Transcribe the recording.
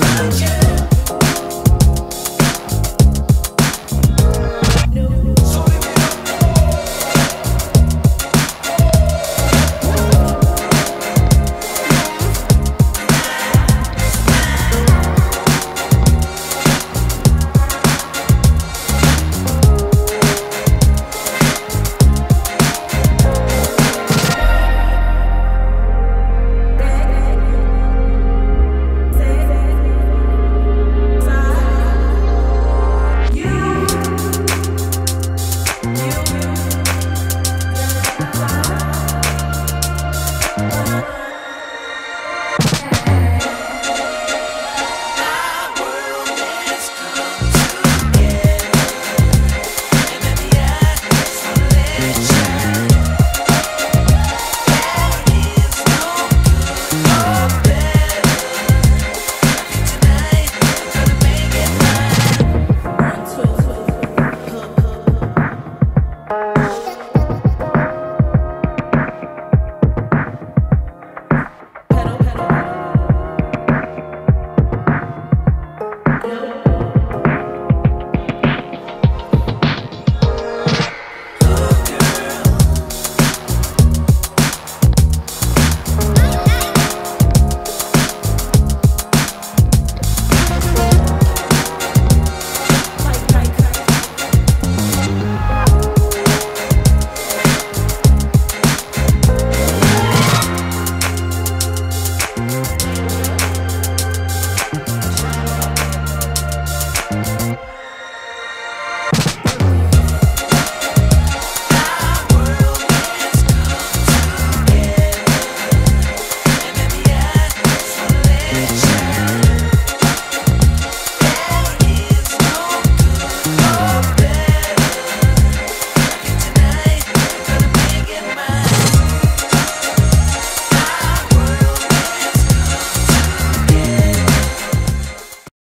Sunshine.